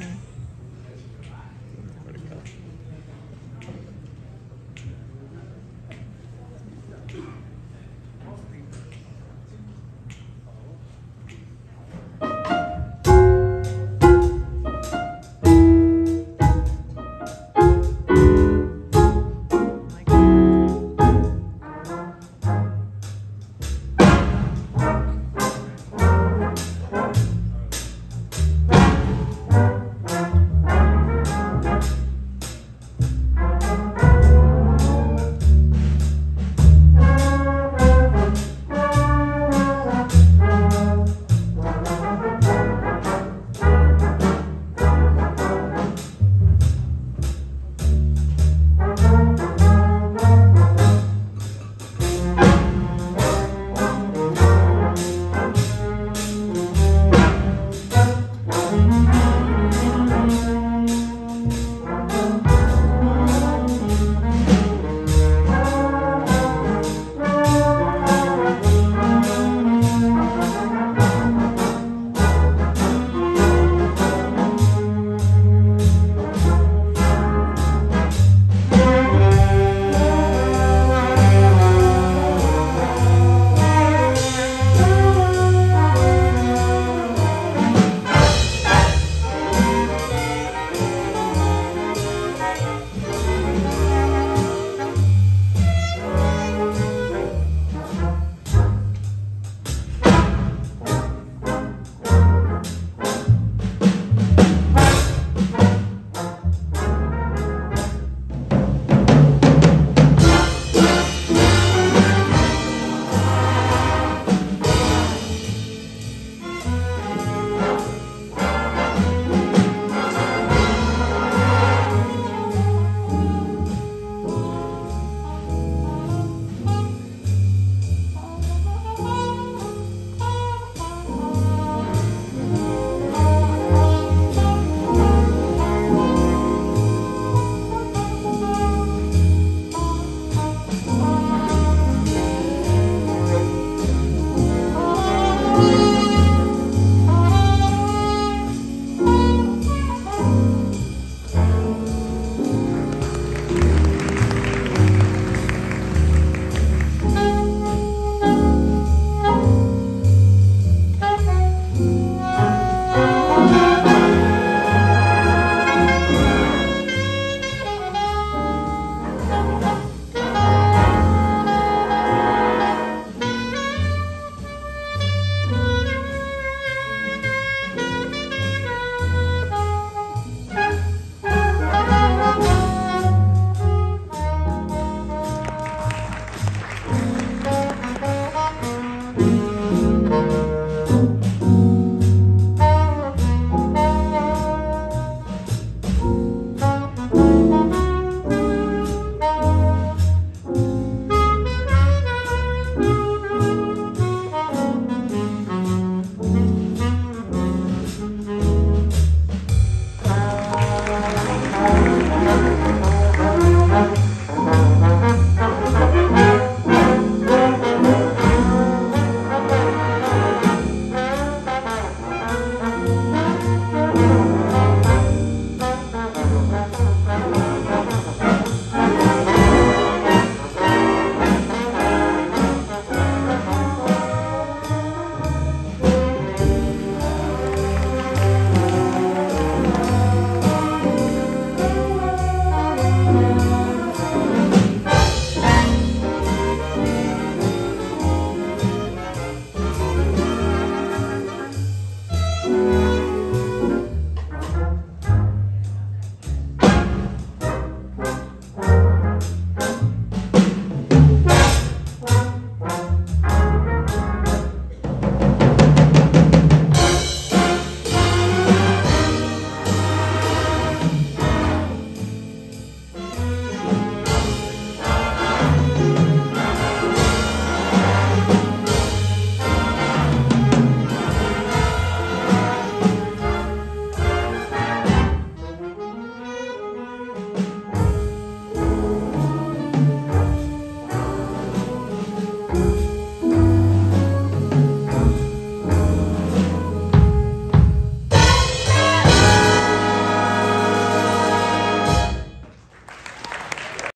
Mm.